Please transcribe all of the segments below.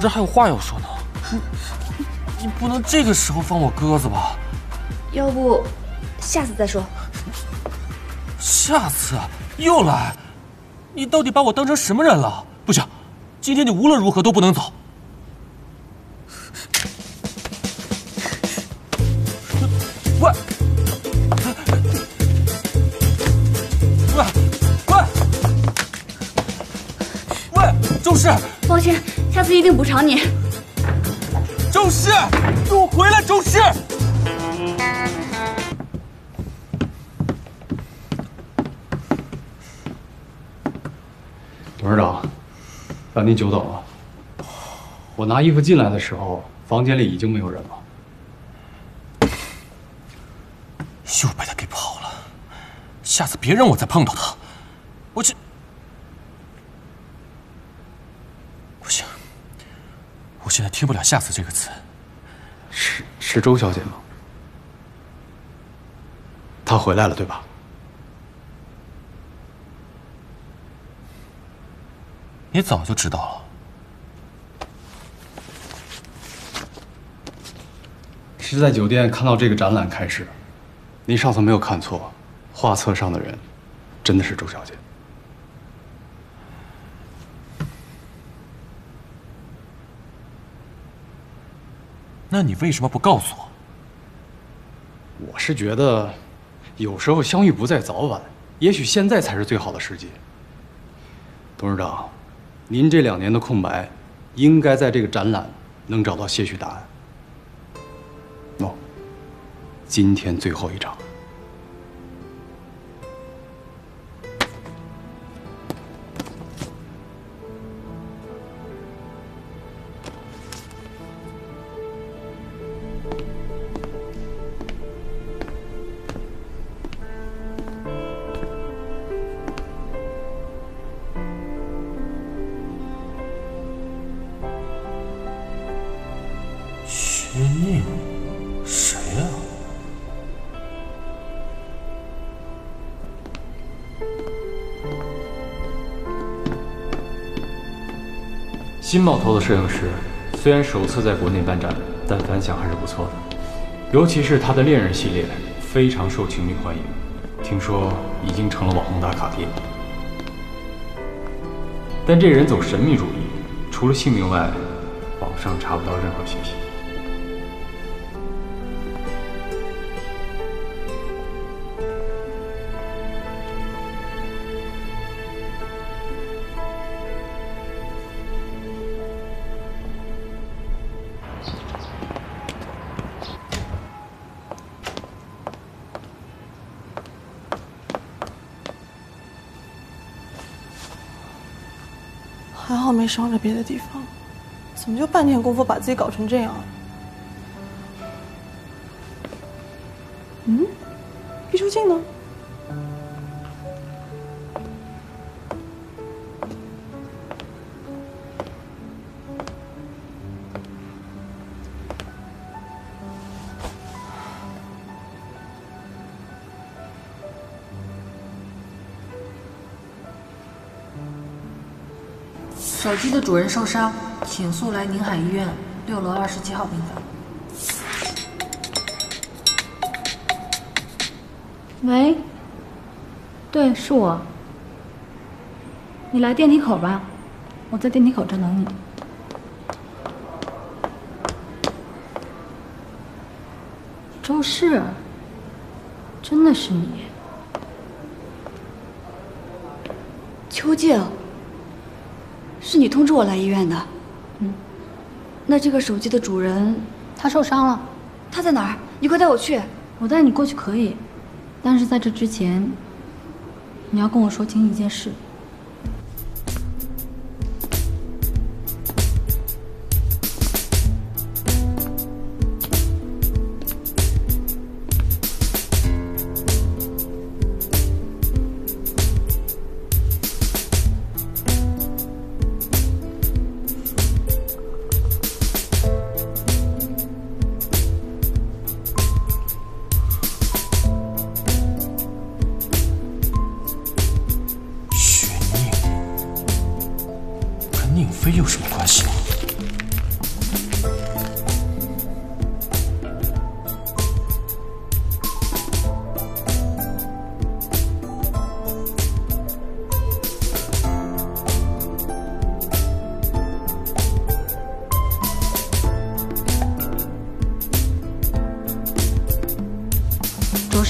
这还有话要说呢。你你不能这个时候放我鸽子吧？要不下次再说。下次又来？你到底把我当成什么人了？不行，今天你无论如何都不能走。喂！喂！喂！喂！周氏，抱歉，下次一定补偿你。周氏，给我回来！周氏。董事长，让您久等了。我拿衣服进来的时候，房间里已经没有人了。又被他给跑了，下次别让我再碰到他。我这不行，我现在听不了“下次”这个词。是是周小姐吗？她回来了，对吧？你早就知道了。是在酒店看到这个展览开始。您上次没有看错，画册上的人真的是周小姐。那你为什么不告诉我？我是觉得，有时候相遇不在早晚，也许现在才是最好的时机。董事长，您这两年的空白，应该在这个展览能找到些许答案。喏，今天最后一场。薛宁，谁呀？新冒头的摄影师，虽然首次在国内办展，但反响还是不错的。尤其是他的恋人系列，非常受情侣欢迎，听说已经成了网红打卡地。但这人走神秘主义，除了姓名外，网上查不到任何信息。好没伤着别的地方，怎么就半天功夫把自己搞成这样？嗯，毕书尽呢？手机的主人受伤，请速来宁海医院六楼二十七号病房。喂，对，是我。你来电梯口吧，我在电梯口这等你。周氏，真的是你？邱静，是你通知我来医院的。嗯，那这个手机的主人他受伤了，他在哪儿？你快带我去。我带你过去可以，但是在这之前，你要跟我说清一件事。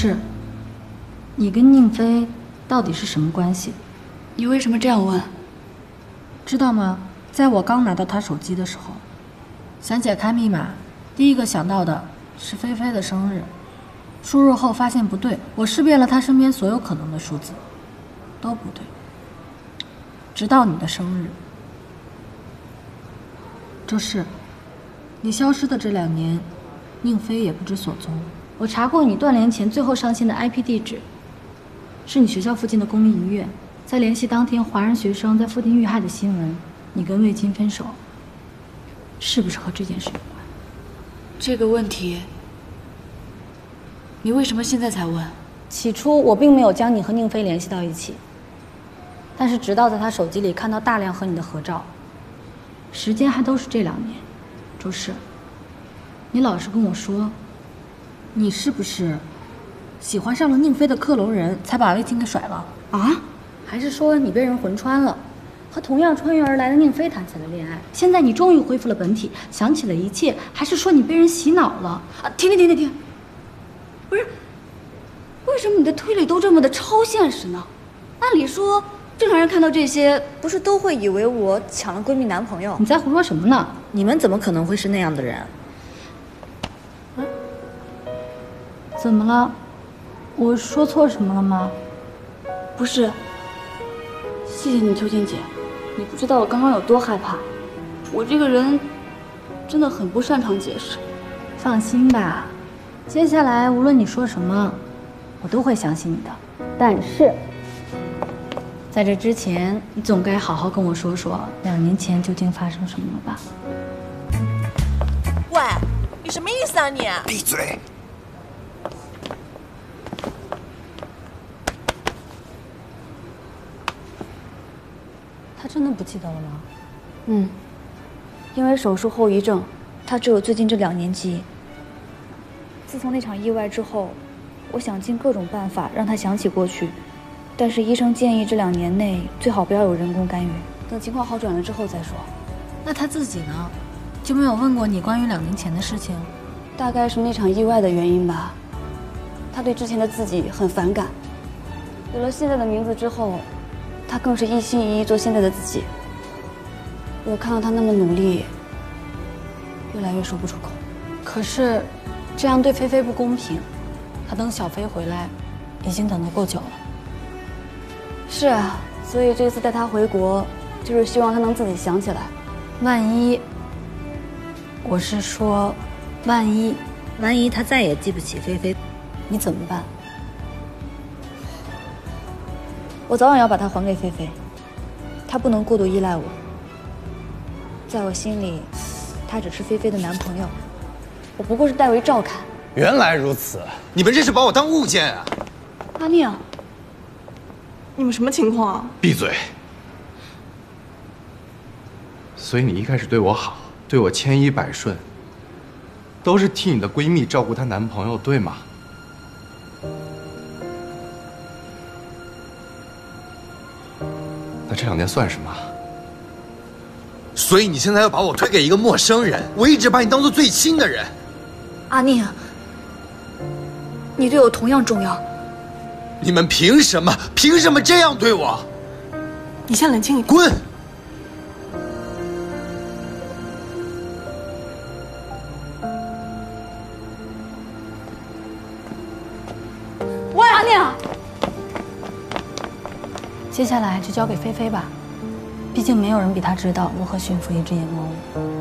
世，你跟宁飞到底是什么关系？你为什么这样问？知道吗？在我刚拿到他手机的时候，想解开密码，第一个想到的是菲菲的生日。输入后发现不对，我试遍了他身边所有可能的数字，都不对。直到你的生日，周氏，你消失的这两年，宁飞也不知所踪。我查过你断联前最后上线的 IP 地址，是你学校附近的公立医院。在联系当天华人学生在附近遇害的新闻，你跟魏晶分手，是不是和这件事有关？这个问题，你为什么现在才问？起初我并没有将你和宁飞联系到一起，但是直到在他手机里看到大量和你的合照，时间还都是这两年。周氏，你老实跟我说，你是不是喜欢上了宁飞的克隆人，才把魏青给甩了？啊？还是说你被人魂穿了，和同样穿越而来的宁飞谈起了恋爱？现在你终于恢复了本体，想起了一切，还是说你被人洗脑了？啊！停停停停停！不是，为什么你的推理都这么的超现实呢？按理说，正常人看到这些，不是都会以为我抢了闺蜜男朋友？你在胡说什么呢？你们怎么可能会是那样的人？怎么了？我说错什么了吗？不是。谢谢你，秋千姐。你不知道我刚刚有多害怕。我这个人真的很不擅长解释。放心吧，接下来无论你说什么，我都会相信你的。但是，在这之前，你总该好好跟我说说两年前究竟发生什么了吧？喂，你什么意思啊你？闭嘴！真的不记得了吗？嗯，因为手术后遗症，他只有最近这两年记忆。自从那场意外之后，我想尽各种办法让他想起过去，但是医生建议这两年内最好不要有人工干预，等情况好转了之后再说。那他自己呢？就没有问过你关于两年前的事情？大概是那场意外的原因吧。他对之前的自己很反感，有了现在的名字之后。他更是一心一意做现在的自己。我看到他那么努力，越来越说不出口。可是，这样对菲菲不公平。他等小飞回来，已经等得够久了。是啊，所以这次带他回国，就是希望他能自己想起来。万一，我是说，万一，万一他再也记不起菲菲，你怎么办？我早晚要把他还给菲菲，他不能过度依赖我。在我心里，他只是菲菲的男朋友，我不过是代为照看。原来如此，你们这是把我当物件啊！阿宁，你们什么情况啊？闭嘴！所以你一开始对我好，对我千依百顺，都是替你的闺蜜照顾她男朋友，对吗？那这两年算什么？所以你现在要把我推给一个陌生人？我一直把你当做最亲的人。阿宁，你对我同样重要。你们凭什么？凭什么这样对我？你先冷静一点。滚！接下来就交给菲菲吧，毕竟没有人比她知道如何驯服一只野猫。